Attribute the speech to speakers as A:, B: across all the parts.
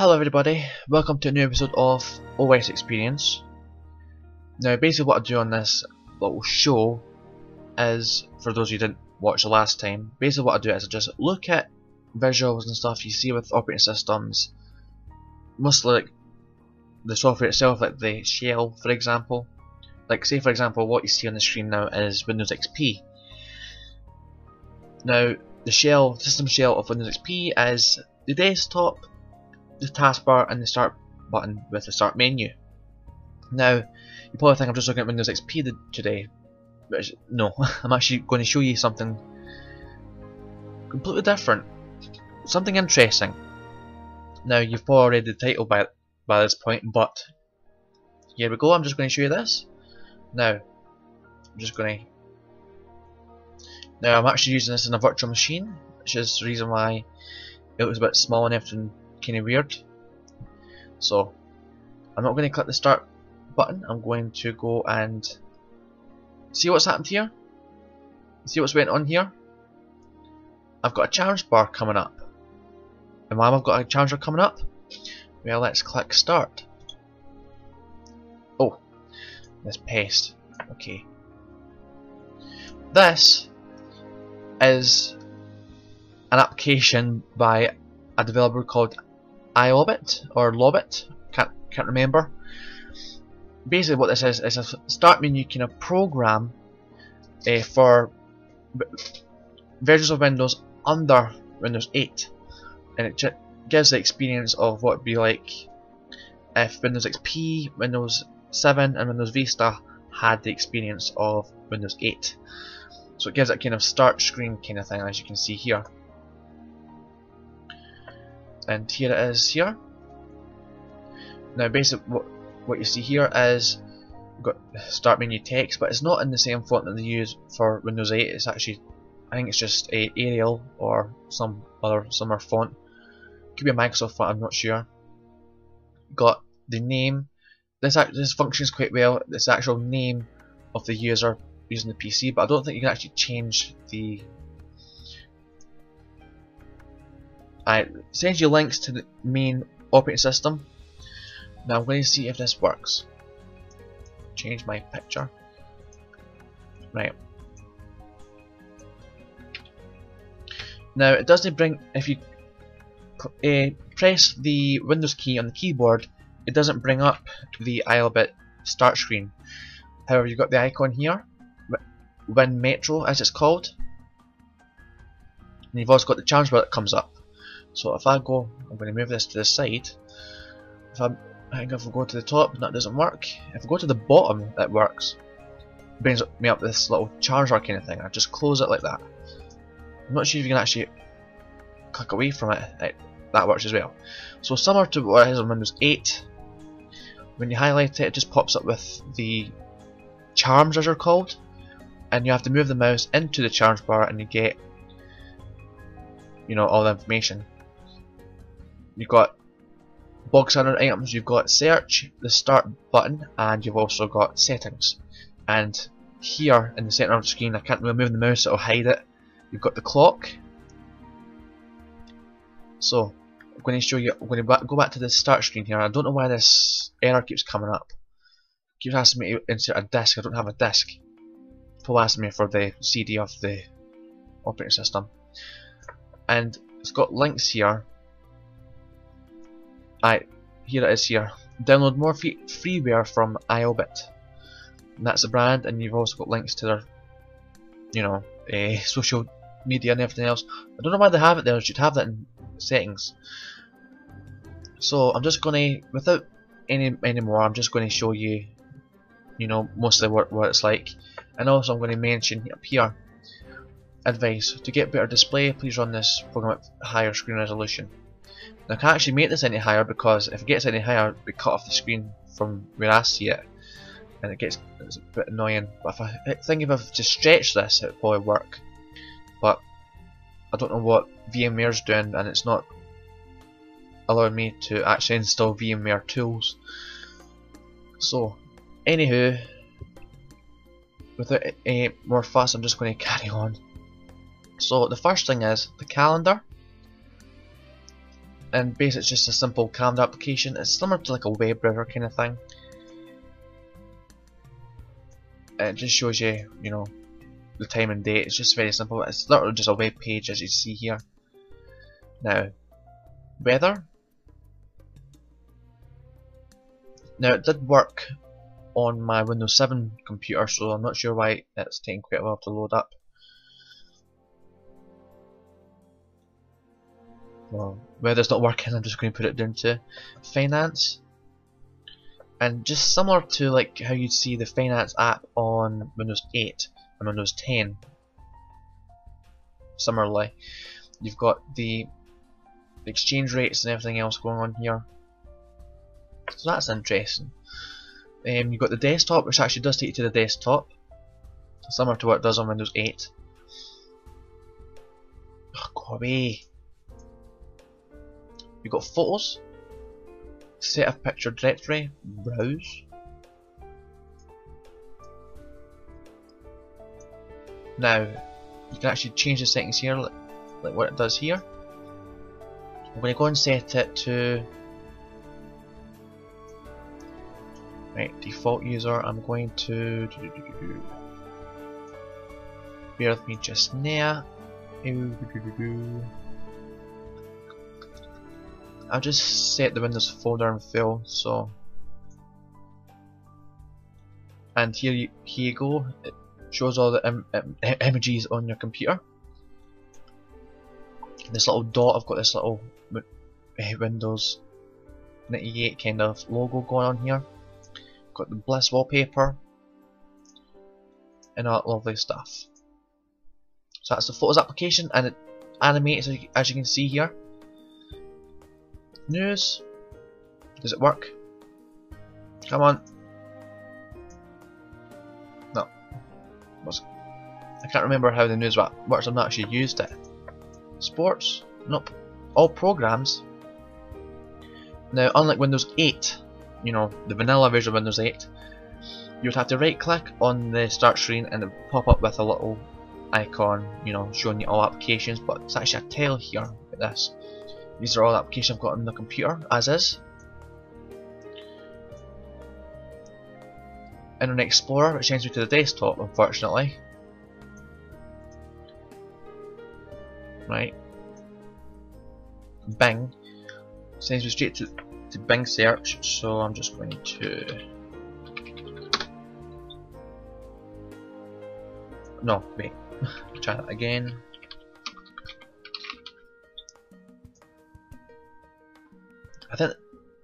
A: Hello everybody, welcome to a new episode of OS Experience. Now basically what I do on this little show is, for those of you who didn't watch the last time, basically what I do is I just look at visuals and stuff you see with operating systems, mostly like the software itself, like the shell for example. Like say for example what you see on the screen now is Windows XP. Now the shell, system shell of Windows XP is the desktop, the taskbar and the start button with the start menu. Now, you probably think I'm just looking at Windows XP today, but no, I'm actually going to show you something completely different, something interesting. Now, you've probably read the title by, by this point, but here we go, I'm just going to show you this. Now, I'm just going to now I'm actually using this in a virtual machine, which is the reason why it was a bit small and everything kind of weird. So I'm not going to click the start button, I'm going to go and see what's happened here. See what's went on here. I've got a charms bar coming up. And why I've got a charms bar coming up? Well, let's click start. Oh, this paste. Okay. This is an application by a developer called iObit or Lobit, can't can't remember. Basically, what this is is a start menu kind of program uh, for versions of Windows under Windows 8, and it gives the experience of what it'd be like if Windows XP, Windows 7, and Windows Vista had the experience of Windows 8. So it gives a kind of start screen kind of thing as you can see here. And here it is here. Now basically what, what you see here is got start menu text but it's not in the same font that they use for Windows 8 it's actually I think it's just a Arial or some other similar font could be a Microsoft font I'm not sure got the name this this functions quite well this actual name of the user using the PC, but I don't think you can actually change the. I send you links to the main operating system. Now I'm going to see if this works. Change my picture. Right. Now it doesn't bring if you uh, press the Windows key on the keyboard, it doesn't bring up the iObit start screen. However, you've got the icon here, Win Metro as it's called. And you've also got the charms bar that comes up. So if I go, I'm going to move this to the side. If I, I think if I go to the top, that doesn't work. If I go to the bottom, it works. It brings me up this little charms bar kind of thing. I just close it like that. I'm not sure if you can actually click away from it. it that works as well. So similar to what it is on Windows 8, when you highlight it, it just pops up with the charms as they're called and you have to move the mouse into the charms bar and you get you know all the information you've got bog standard items you've got search the start button and you've also got settings. And here in the center of the screen I can't really move the mouse it'll hide it. You've got the clock. So I'm going to show you I'm going to go back to the start screen here. I don't know why this error keeps coming up. It keeps asking me to insert a disk I don't have a disk. People ask me for the CD of the operating system. And it's got links here I here it is here. Download more free freeware from iObit. And that's the brand and you've also got links to their you know uh, social media and everything else. I don't know why they have it there, you should have that in settings. So I'm just gonna without any anymore I'm just to show you you know mostly what, what it's like. And also I'm going to mention up here advice. To get better display please run this program at higher screen resolution now I can't actually make this any higher because if it gets any higher we cut off the screen from where I see it and it gets it's a bit annoying but if I think if I have to stretch this it probably work but I don't know what VMware's doing and it's not allowing me to actually install VMware tools so anywho without any more fuss, I'm just going to carry on. So the first thing is the calendar. And basically it's just a simple calendar application. It's similar to like a web browser kind of thing. It just shows you, you know, the time and date. It's just very simple. It's literally just a web page as you see here. Now, weather. Now it did work on my Windows 7 computer, so I'm not sure why it's taking quite a while to load up. Well, weather's not working, I'm just going to put it down to finance. And just similar to like how you'd see the finance app on Windows 8 and Windows 10. Similarly, you've got the exchange rates and everything else going on here. So that's interesting. Um, you've got the desktop, which actually does take you to the desktop, similar to what it does on Windows 8. Oh, go away. You've got photos, set a picture directory, browse. Now, you can actually change the settings here, like, like what it does here. I'm going to go and set it to right default user. I'm going to do, do, do, bear with me just now. I'll just set the Windows folder and fill so. And here you, here you go. It shows all the Im Im images on your computer. This little dot I've got this little uh, Windows 98 kind of logo going on here. Got the Bliss wallpaper. And all that lovely stuff. So that's the Photos application and it animates as you can see here News? Does it work? Come on. No. What's I can't remember how the news works, I've not actually used it. Sports? Nope. All programs. Now, unlike Windows 8, you know, the vanilla version of Windows 8, you would have to right click on the start screen and it would pop up with a little icon, you know, showing you all applications, but it's actually a tail here, like this. These are all applications I've got on the computer, as is. Internet Explorer, which sends me to the desktop, unfortunately. Right. Bing sends me straight to, to Bing search, so I'm just going to... No, wait. Try that again. I think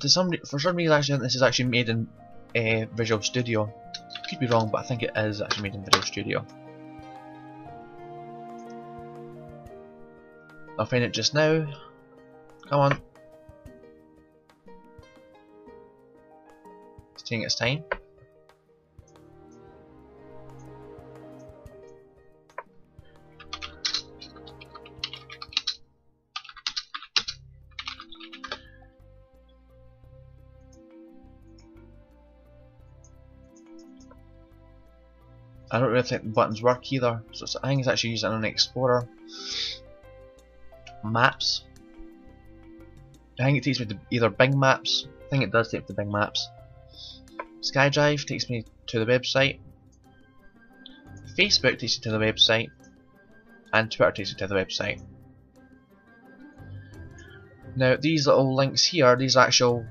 A: to some for some reason actually this is actually made in uh, Visual Studio. Could be wrong, but I think it is actually made in Visual Studio. I'll find it just now. Come on. It's taking its time. I don't really think the buttons work either, so I think it's actually using an Explorer. Maps. I think it takes me to either Bing Maps, I think it does take me to Bing Maps. SkyDrive takes me to the website. Facebook takes you to the website. And Twitter takes you to the website. Now these little links here, these actual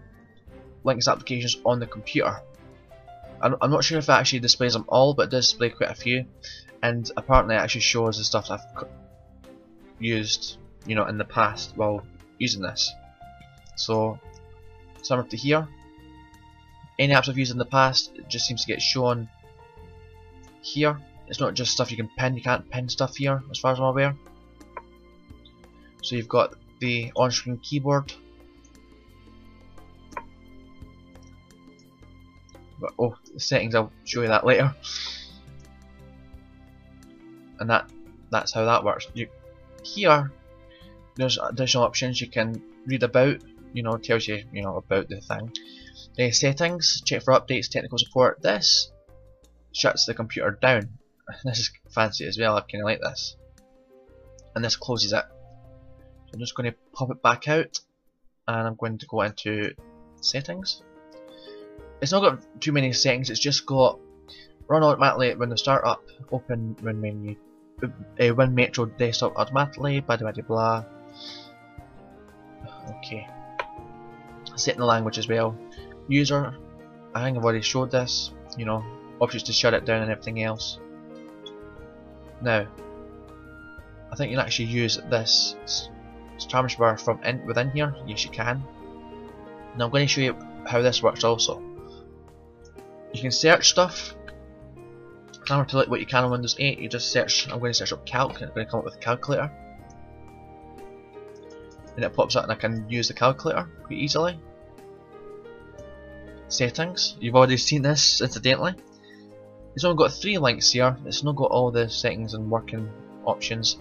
A: links applications on the computer. I'm, not sure if it actually displays them all, but it does display quite a few. And apparently it actually shows the stuff I've used, you know, in the past while using this. So, similar to here, any apps I've used in the past, it just seems to get shown here. It's not just stuff you can pin, you can't pin stuff here, as far as I'm aware. So you've got the on-screen keyboard, But, oh, the settings, I'll show you that later. And that that's how that works. You Here, there's additional options you can read about, you know, tells you, you know, about the thing. The settings, check for updates, technical support. This shuts the computer down. This is fancy as well, I kinda like this. And this closes it. So I'm just going to pop it back out. and I'm going to go into settings. It's not got too many settings, it's just got run automatically when the startup, open when menu, uh, Win Metro desktop automatically, blah blah blah blah. Okay. Setting the language as well. User, I think I've already showed this, you know, options to shut it down and everything else. Now, I think you can actually use this Travis bar from in, within here. Yes, you can. Now I'm going to show you how this works also. You can search stuff. Similar to like what you can on Windows 8, you just search, I'm going to search up calc, and it's going to come up with a calculator. And it pops up and I can use the calculator quite easily. Settings, you've already seen this incidentally. It's only got three links here, it's not got all the settings and working options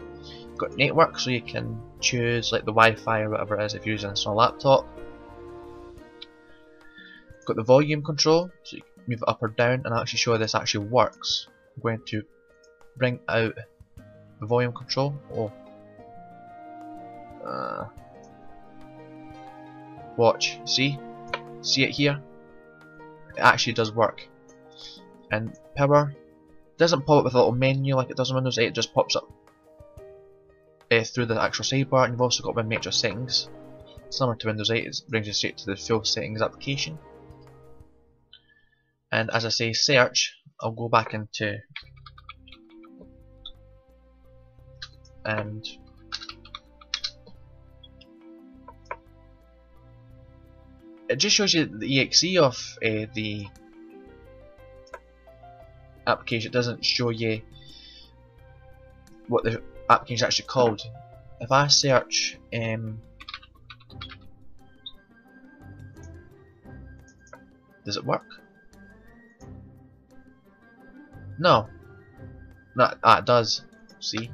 A: got network so you can choose like the Wi-Fi or whatever it is if you're using this on a laptop. Got the volume control so you move it up or down and actually show this actually works. I'm going to bring out the volume control. Oh. Uh, watch, see? See it here? It actually does work. And power doesn't pop up with a little menu like it does on Windows 8, it just pops up uh, through the actual sidebar and you've also got Metro settings. Similar to Windows 8, it brings you straight to the full settings application. And as I say search, I'll go back into and it just shows you the exe of uh, the application. It doesn't show you what the application is actually called. If I search um, does it work? No. No, ah, it does. See?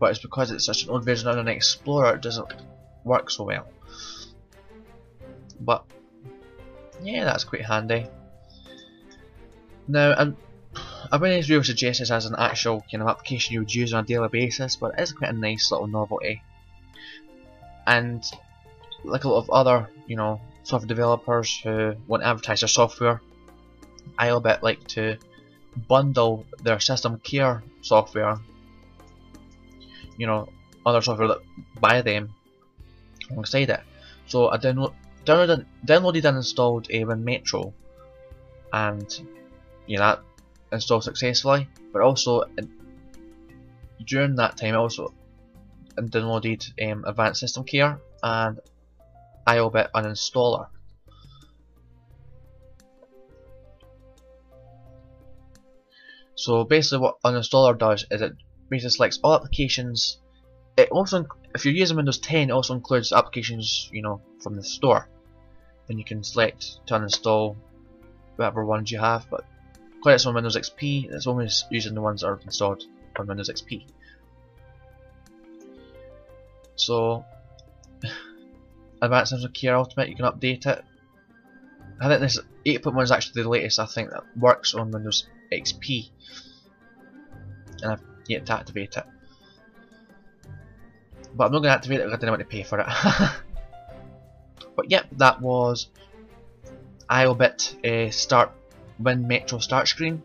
A: But it's because it's such an old version of an Explorer, it doesn't work so well. But, yeah, that's quite handy. Now, I'm I wouldn't really suggest this as an actual kind of application you would use on a daily basis, but it is quite a nice little novelty. And like a lot of other, you know, software developers who want to advertise their software, iObit like to bundle their system care software, you know, other software that by them alongside it. So I download, downloaded, downloaded and installed a Win Metro, and you know that install successfully, but also during that time I also downloaded um, Advanced System Care and iObit Uninstaller. So basically what Uninstaller does is it basically selects all applications it also if you're using Windows 10 it also includes applications you know from the store and you can select to uninstall whatever ones you have but Quite on Windows XP, it's only using the ones that are installed on Windows XP. So, Advanced System Care Ultimate, you can update it. I think this 8.1 is actually the latest I think that works on Windows XP. And I've yet to activate it. But I'm not going to activate it because I didn't want to pay for it. but yep, that was iObit uh, Start Win Metro start screen.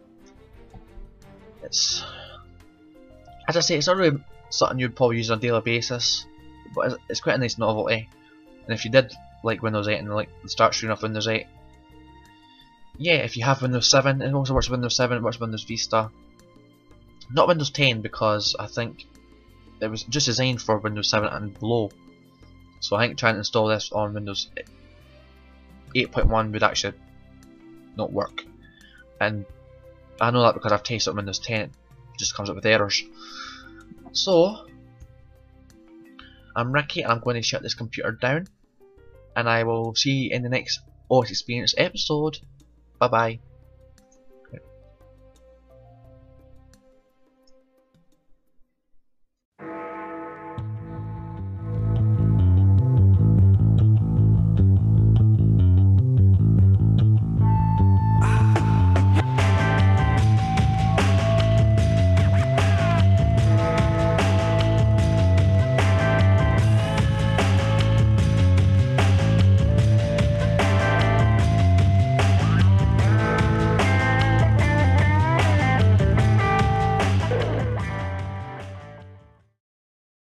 A: It's, as I say, it's not really something you'd probably use on a daily basis, but it's, quite a nice novelty. And if you did like Windows 8 and like the start screen of Windows 8, yeah, if you have Windows 7, it also works with Windows 7, it works with Windows Vista. Not Windows 10 because I think it was just designed for Windows 7 and below. So I think trying to install this on Windows 8.1 would actually not work and I know that because I've tasted it on Windows 10 it just comes up with errors so I'm Ricky and I'm going to shut this computer down and I will see you in the next OS Experience episode bye bye